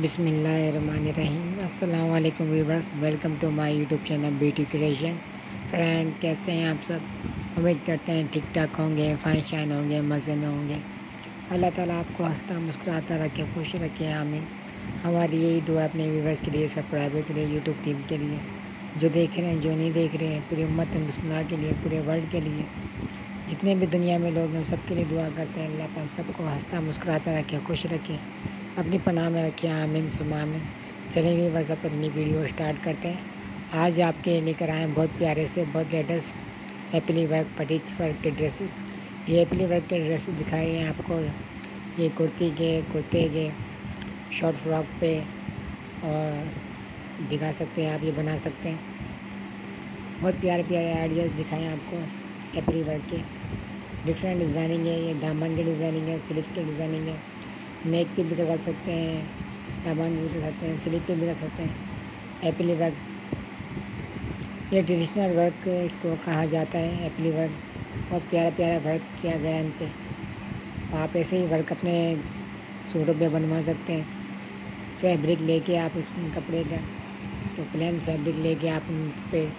बिसमीम अल्लाम viewers welcome to my YouTube channel beauty creation. Friend, कैसे हैं आप सब? उम्मीद करते हैं ठीक ठाक होंगे फाइन शाइन होंगे, मज़े में होंगे। अल्लाह ताला आपको हंसता, मुस्कुराता रखे, खुश रखे, आमीन। हमारी यही दुआ अपने व्यूवर्स के लिए, सब्सक्राइबर के लिए, यूट्यूब टीम के लिए। जो देख रहे हैं, जो नहीं देख रहे हैं, पूरी उम्मत बिस्मिल्लाह के लिए, पूरे वर्ल्ड के लिए। जितने भी दुनिया में लोग हैं सबके लिए दुआ करते हैं, अल्लाह पाक सबको हंसता, मुस्कुराता रखे, खुश रखे। अपनी पनाह में रखे, आमिन सुमामिन चलें भी बस अपनी वीडियो स्टार्ट करते हैं। आज आपके लेकर आए बहुत प्यारे से, बहुत latest applique work patch work के ड्रेसेस ये एपली वर्क के ड्रेस दिखाए हैं आपको। ये कुर्ती के, कुर्ते के शॉर्ट फ्रॉक पे, और दिखा सकते हैं, आप ये बना सकते हैं। बहुत प्यारे प्यारे आइडियाज़ दिखाए हैं आपको एपली वर्क के। डिफरेंट डिज़ाइनिंग है, ये दामन की डिज़ाइनिंग है स्लिप की डिज़ाइनिंग है। नेक पे भी कर सकते हैं दामन भी कर सकते हैं, स्लीप पे भी कर सकते हैं एपली वर्क ये ट्रेडिशनल वर्क इसको कहा जाता है एपली वर्क बहुत प्यारा प्यारा वर्क किया गया इन पर आप ऐसे ही वर्क अपने सूटों पे बनवा सकते हैं। फैब्रिक लेके आप इस कपड़े का तो प्लेन फैब्रिक लेके आप उन पर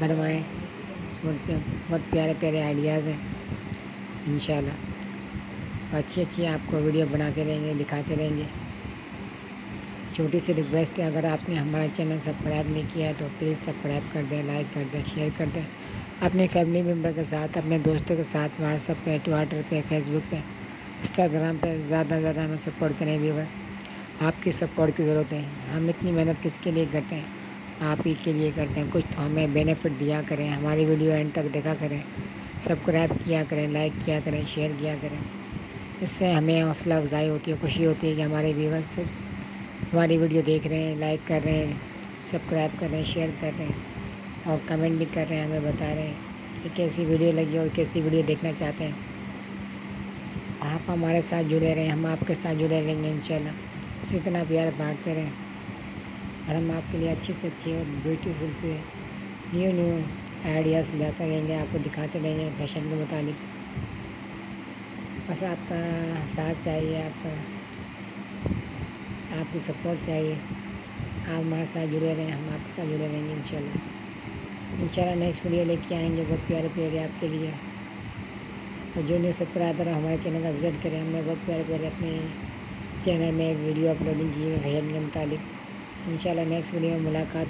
बनवाएँ। सूट पे बहुत प्यारे प्यारे आइडियाज़ हैं, इंशाल्लाह। अच्छी अच्छी आपको वीडियो बनाते रहेंगे, दिखाते रहेंगे। छोटी सी रिक्वेस्ट है, अगर आपने हमारा चैनल सब्सक्राइब नहीं किया है तो प्लीज़ सब्सक्राइब कर दें लाइक कर दें शेयर कर दें। अपने फैमिली मेंबर के साथ, अपने दोस्तों के साथ व्हाट्सअप पे ट्विटर पे फेसबुक पे इंस्टाग्राम पे ज़्यादा से ज़्यादा हमें सपोर्ट करें व्यूवर आपकी सपोर्ट की ज़रूरत है। हम इतनी मेहनत किसके लिए करते हैं? आप ही के लिए करते हैं। कुछ तो हमें बेनिफिट दिया करें, हमारी वीडियो एंड तक देखा करें। सब्सक्राइब किया करें लाइक किया करें शेयर किया करें। इससे हमें हौसला अफजाई होती है, खुशी होती है कि हमारे व्यूवर्स हमारी वीडियो देख रहे हैं लाइक कर रहे हैं सब्सक्राइब कर रहे हैं शेयर कर रहे हैं और कमेंट भी कर रहे हैं, हमें बता रहे हैं कि कैसी वीडियो लगी और कैसी वीडियो देखना चाहते हैं। आप हमारे साथ जुड़े रहें, हम आपके साथ जुड़े रहेंगे इन इसी तरह प्यार बांटते रहें और हम आपके लिए अच्छी से अच्छी और ब्यूटीफुल से न्यू न्यू आइडियाज़ लाते रहेंगे, आपको दिखाते रहेंगे फ़ैशन के मुताबिक बस आपका साथ चाहिए, आपका, आपकी सपोर्ट चाहिए। आप हमारे साथ जुड़े रहें, हम आपके साथ जुड़े रहेंगे, इंशाल्लाह। इंशाल्लाह नेक्स्ट वीडियो लेके आएँगे, बहुत प्यारे प्यारे आपके लिए। और जो न्यू सब्सक्राइबर हमारे चैनल का विज़िट करें। हमने बहुत प्यारे प्यारे अपने चैनल में वीडियो अपलोडिंग की है भजन के मुताबिक इंशाल्लाह नेक्स्ट वीडियो में मुलाकात